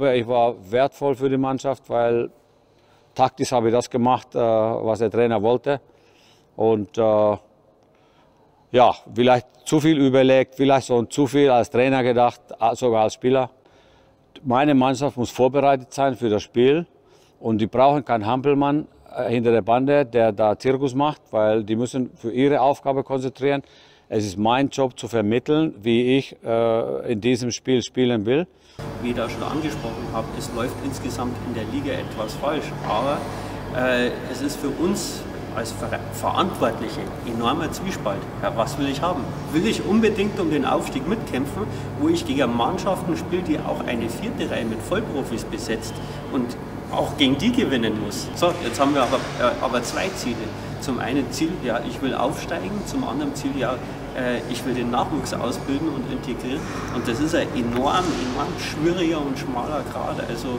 glaube, ich war wertvoll für die Mannschaft, weil taktisch habe ich das gemacht, äh, was der Trainer wollte. Und äh, ja, vielleicht zu viel überlegt, vielleicht so zu viel als Trainer gedacht, sogar als Spieler. Meine Mannschaft muss vorbereitet sein für das Spiel und die brauchen keinen Hampelmann äh, hinter der Bande, der da Zirkus macht, weil die müssen für ihre Aufgabe konzentrieren. Es ist mein Job zu vermitteln, wie ich äh, in diesem Spiel spielen will. Wie ich da schon angesprochen habe, es läuft insgesamt in der Liga etwas falsch, aber äh, es ist für uns als Verantwortliche enormer Zwiespalt. Ja, was will ich haben? Will ich unbedingt um den Aufstieg mitkämpfen, wo ich gegen Mannschaften spiele, die auch eine vierte Reihe mit Vollprofis besetzt und auch gegen die gewinnen muss? So, jetzt haben wir aber, äh, aber zwei Ziele. Zum einen Ziel, ja, ich will aufsteigen, zum anderen Ziel, ja, äh, ich will den Nachwuchs ausbilden und integrieren. Und das ist ein enorm, enorm schwieriger und schmaler Grad. Also